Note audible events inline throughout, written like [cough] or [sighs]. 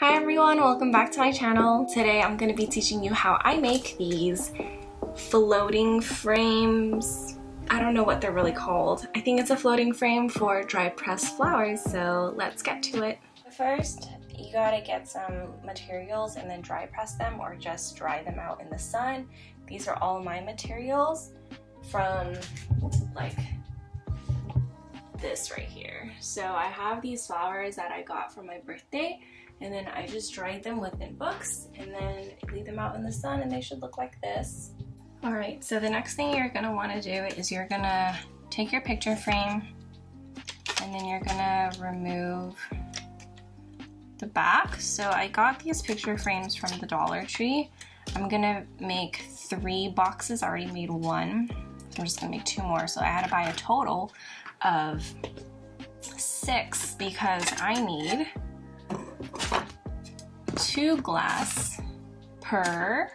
Hi everyone, welcome back to my channel. Today I'm going to be teaching you how I make these floating frames. I don't know what they're really called. I think it's a floating frame for dry pressed flowers, so let's get to it. First, you gotta get some materials and then dry press them or just dry them out in the sun. These are all my materials from like this right here. So I have these flowers that I got for my birthday and then I just dried them within books and then leave them out in the sun and they should look like this. All right, so the next thing you're gonna wanna do is you're gonna take your picture frame and then you're gonna remove the back. So I got these picture frames from the Dollar Tree. I'm gonna make three boxes, I already made one. I'm just gonna make two more. So I had to buy a total of six because I need two glass per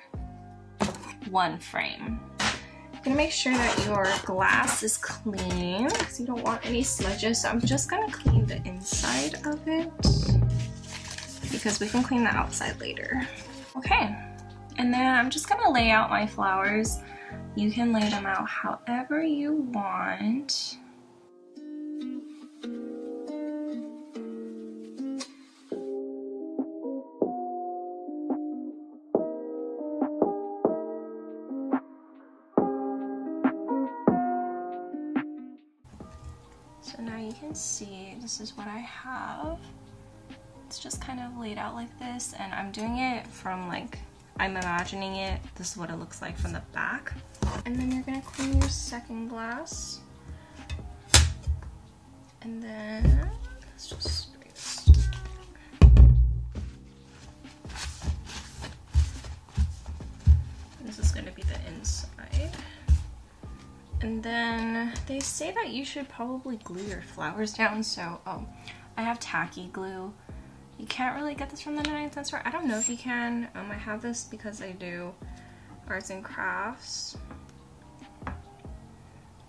one frame. I'm gonna make sure that your glass is clean because you don't want any smudges. So I'm just gonna clean the inside of it because we can clean the outside later. Okay, and then I'm just gonna lay out my flowers. You can lay them out however you want. Can see this is what I have. It's just kind of laid out like this and I'm doing it from like, I'm imagining it, this is what it looks like from the back. And then you're gonna clean your second glass. And then, let's just And then they say that you should probably glue your flowers down. So, oh, I have tacky glue. You can't really get this from the 99 cent store. I don't know if you can. Um, I have this because I do arts and crafts.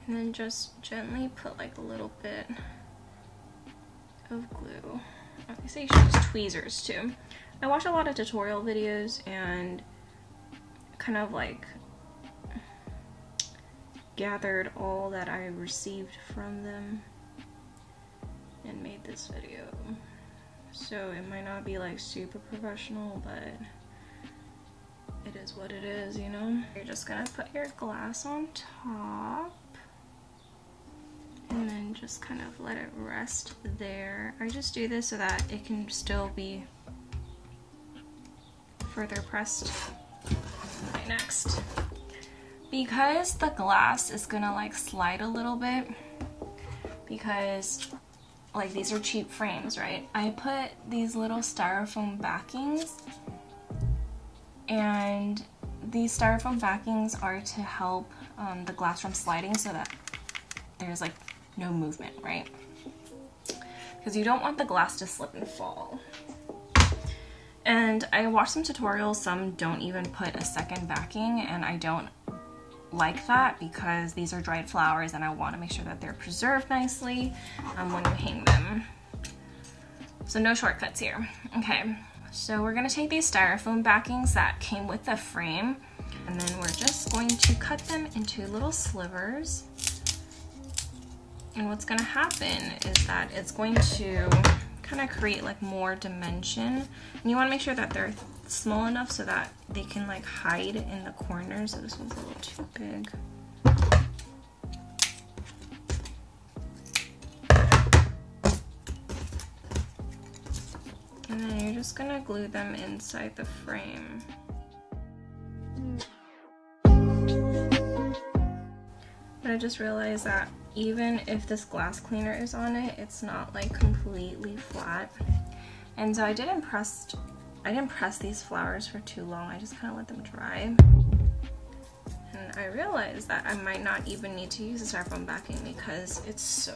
And then just gently put like a little bit of glue. I say you should use tweezers too. I watch a lot of tutorial videos and kind of like gathered all that I received from them and made this video. So it might not be like super professional, but it is what it is, you know? You're just gonna put your glass on top and then just kind of let it rest there. I just do this so that it can still be further pressed. Okay, next because the glass is gonna like slide a little bit because like these are cheap frames right? I put these little styrofoam backings and these styrofoam backings are to help um, the glass from sliding so that there's like no movement right? Because you don't want the glass to slip and fall. And I watched some tutorials some don't even put a second backing and I don't like that because these are dried flowers and I want to make sure that they're preserved nicely um, when you hang them. So no shortcuts here. Okay, so we're going to take these styrofoam backings that came with the frame and then we're just going to cut them into little slivers. And what's going to happen is that it's going to kind of create like more dimension. And you want to make sure that they're small enough so that they can like hide in the corners. So this one's a little too big. And then you're just gonna glue them inside the frame. But I just realized that even if this glass cleaner is on it, it's not like completely flat. And so I didn't press I didn't press these flowers for too long. I just kind of let them dry. And I realized that I might not even need to use the styrofoam backing because it's so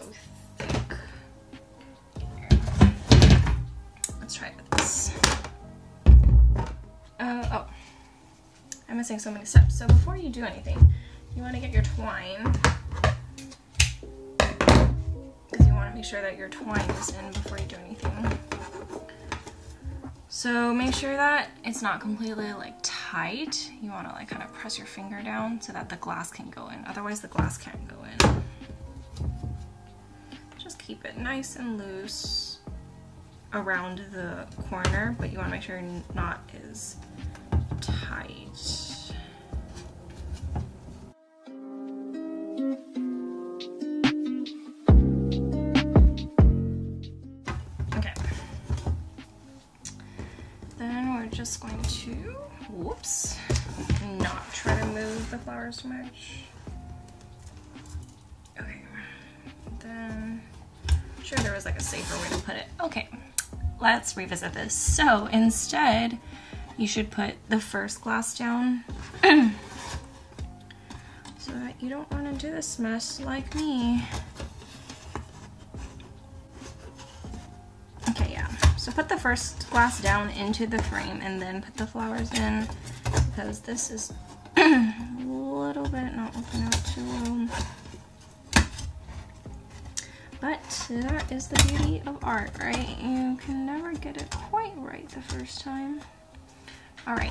thick. Let's try this. Uh, oh, I'm missing so many steps. So before you do anything, you want to get your twine because you want to make sure that your twine is in before you do anything. So make sure that it's not completely like tight. You want to like kind of press your finger down so that the glass can go in. Otherwise the glass can't go in. Just keep it nice and loose around the corner, but you want to make sure not as tight. Whoops, not try to move the flowers too much. Okay, then, sure there was like a safer way to put it. Okay, let's revisit this. So instead, you should put the first glass down [clears throat] so that you don't run into this mess like me. Okay, yeah. So put the first glass down into the frame and then put the flowers in because this is [clears throat] a little bit not working out too well. But that is the beauty of art, right? You can never get it quite right the first time. All right,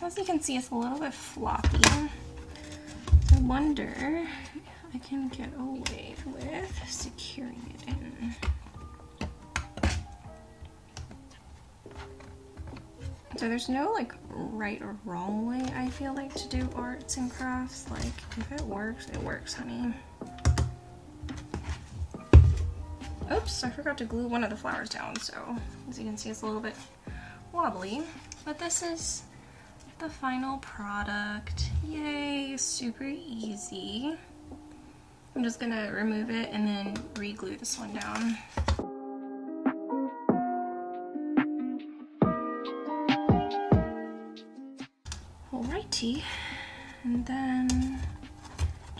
as you can see, it's a little bit floppy. I wonder if I can get away with securing it in. So there's no like right or wrong way I feel like to do arts and crafts. Like if it works, it works, honey. Oops, I forgot to glue one of the flowers down. So as you can see, it's a little bit wobbly, but this is the final product. Yay, super easy. I'm just gonna remove it and then re-glue this one down.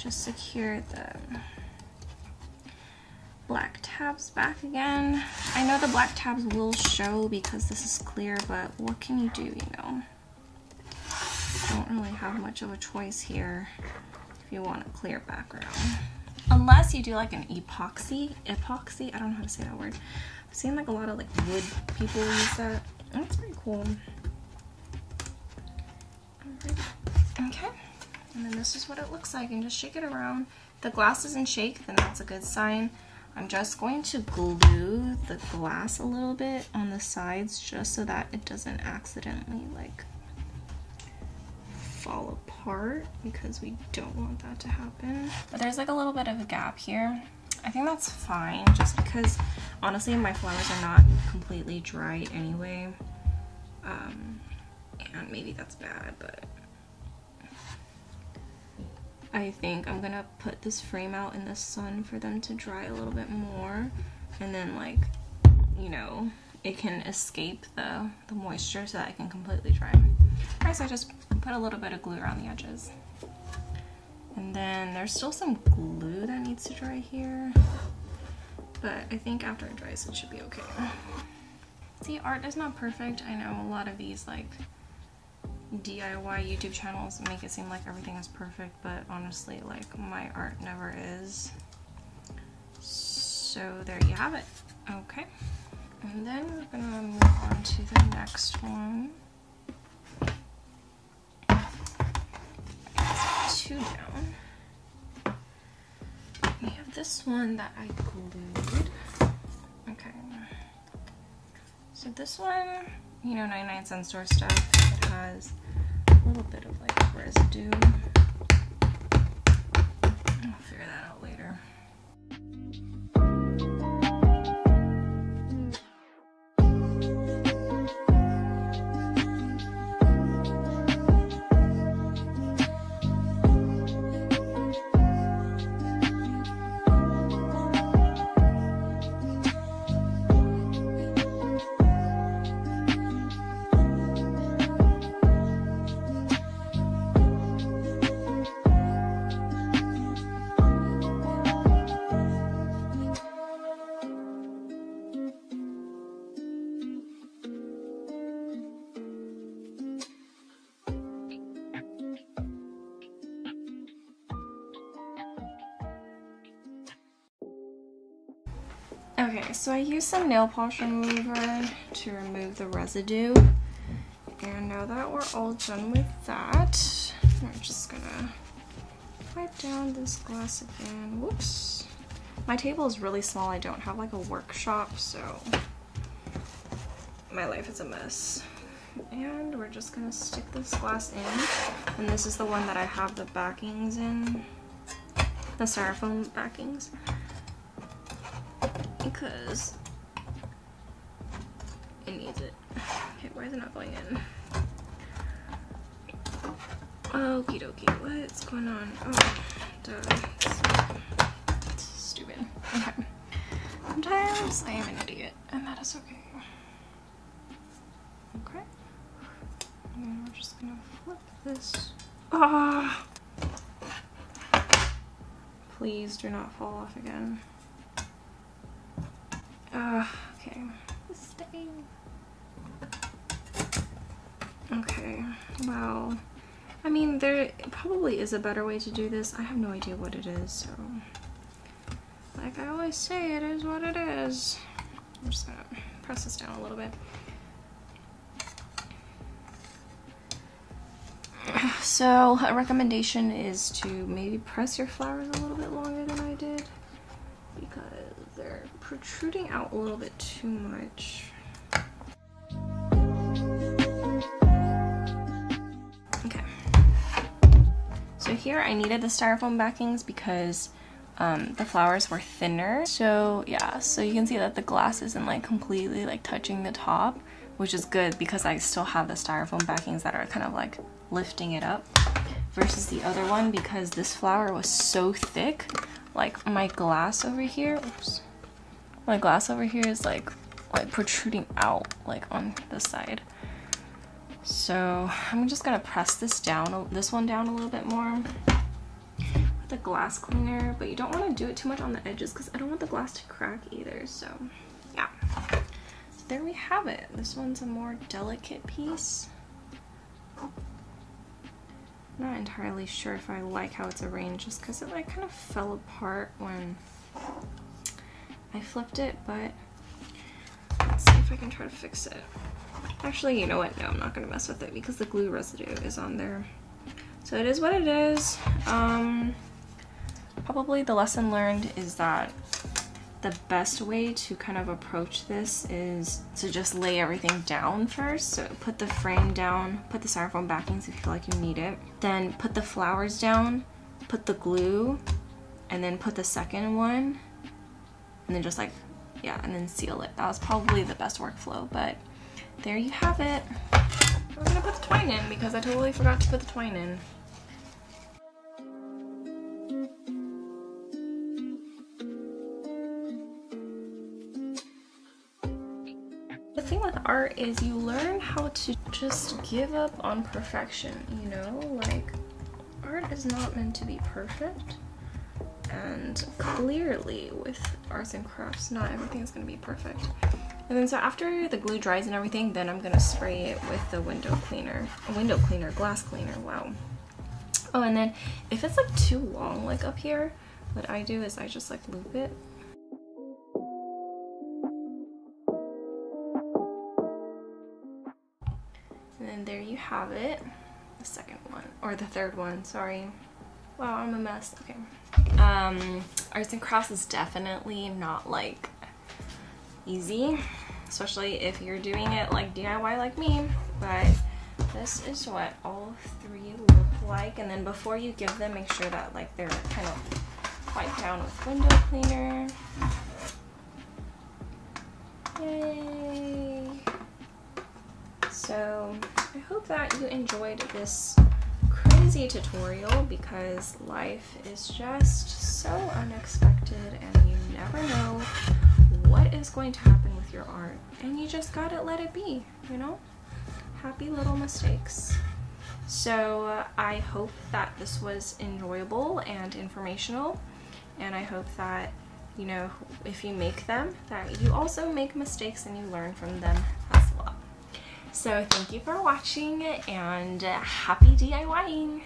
Just secure the black tabs back again. I know the black tabs will show because this is clear, but what can you do, you know? Don't really have much of a choice here if you want a clear background. Unless you do like an epoxy, epoxy, I don't know how to say that word. I've seen like a lot of like wood people use that. That's pretty cool. Okay, and then this is what it looks like, and just shake it around. If the glass doesn't shake, then that's a good sign. I'm just going to glue the glass a little bit on the sides just so that it doesn't accidentally like fall apart because we don't want that to happen. But there's like a little bit of a gap here. I think that's fine just because honestly my flowers are not completely dry anyway. Um, and maybe that's bad, but I think I'm gonna put this frame out in the sun for them to dry a little bit more and then like you know it can escape the, the moisture so that it can completely dry. Alright, so I just put a little bit of glue around the edges. And then there's still some glue that needs to dry here. But I think after it dries it should be okay. See, art is not perfect. I know a lot of these like DIY YouTube channels make it seem like everything is perfect, but honestly, like, my art never is. So there you have it. Okay. And then we're gonna move on to the next one. Two down. We have this one that I glued. Okay. So this one, you know, 99 cent store stuff. It has little bit of like residue. I'll figure that out later. Okay, so I used some nail polish remover to remove the residue. And now that we're all done with that, we're just gonna wipe down this glass again. Whoops. My table is really small. I don't have like a workshop, so my life is a mess. And we're just gonna stick this glass in. And this is the one that I have the backings in, the styrofoam backings. Because it needs it. Okay, why is it not going in? Okie dokie, what's going on? Oh, duh. Stupid. Okay. Sometimes I am an idiot, and that is okay. Okay. And then we're just gonna flip this. Ah! Please do not fall off again. Uh, okay. Okay, well. I mean, there probably is a better way to do this. I have no idea what it is, so... Like I always say, it is what it is. I'm just gonna press this down a little bit. [sighs] So, a recommendation is to maybe press your flowers a little bit longer than I did protruding out a little bit too much. Okay. So here I needed the styrofoam backings because um, the flowers were thinner. So yeah, so you can see that the glass isn't like completely like touching the top, which is good because I still have the styrofoam backings that are kind of like lifting it up versus the other one because this flower was so thick. Like my glass over here, oops, my glass over here is like like protruding out like on the side. So I'm just gonna press this down, this one down a little bit more with the glass cleaner, but you don't wanna do it too much on the edges because I don't want the glass to crack either, so yeah. So there we have it. This one's a more delicate piece. Not entirely sure if I like how it's arranged just because it like kind of fell apart when I flipped it, but let's see if I can try to fix it. Actually, you know what? No, I'm not to mess with it because the glue residue is on there. So it is what it is. Um, probably the lesson learned is that the best way to kind of approach this is to just lay everything down first. So put the frame down, put the styrofoam backings if you feel like you need it. Then put the flowers down, put the glue, and then put the second one, and then just like, yeah, and then seal it. That was probably the best workflow, but there you have it. I'm gonna put the twine in because I totally forgot to put the twine in. The thing with art is you learn how to just give up on perfection, you know? Like, art is not meant to be perfect. And clearly with arts and crafts, not everything is gonna be perfect. And then so after the glue dries and everything, then I'm gonna spray it with the window cleaner. A window cleaner, glass cleaner, wow. Oh, and then if it's like too long, like up here, what I do is I just like loop it. And then there you have it. The second one, or the third one, sorry. Wow, I'm a mess, okay. Um, arts and crafts is definitely not like easy, especially if you're doing it like DIY like me, but this is what all three look like. And then before you give them, make sure that like they're kind of wiped down with window cleaner. Yay! So I hope that you enjoyed this tutorial because life is just so unexpected and you never know what is going to happen with your art. And you just gotta let it be you know? Happy little mistakes. So uh, I hope that this was enjoyable and informational. And I hope that you know if you make them that you also make mistakes and you learn from them so thank you for watching and happy DIYing